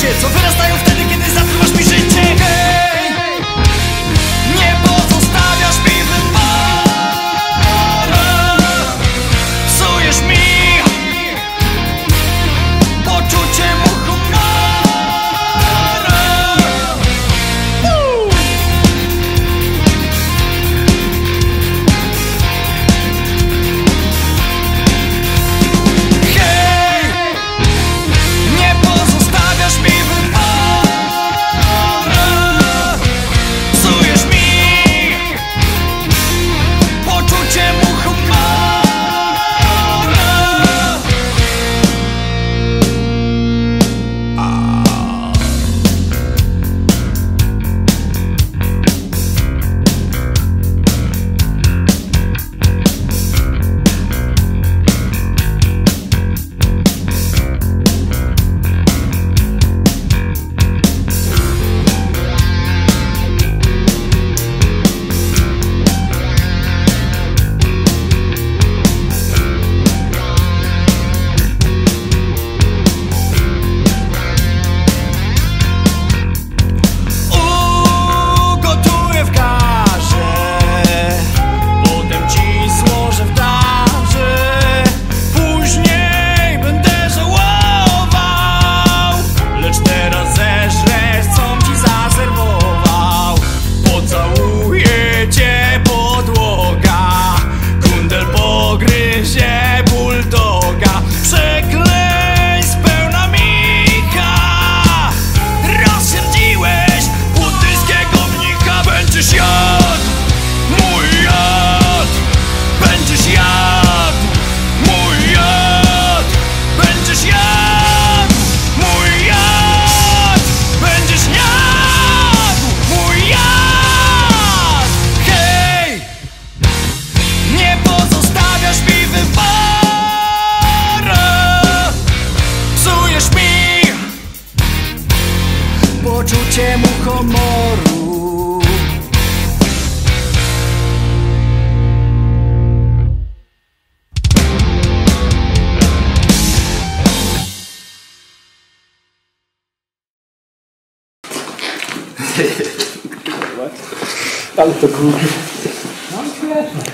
życie Co wyrastają wtedy, kiedy zatruwasz mi życie. What? humoru Ale to głupie. No, świetne.